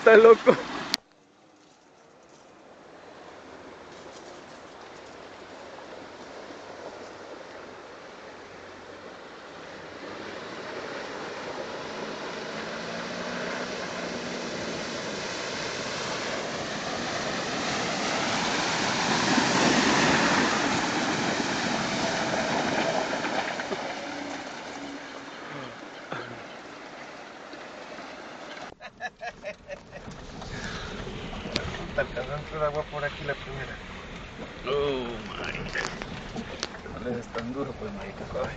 está loco. Te alcanzó a entrar agua por aquí la primera. Oh, marica. No les es tan duro, pues, marica. Ay.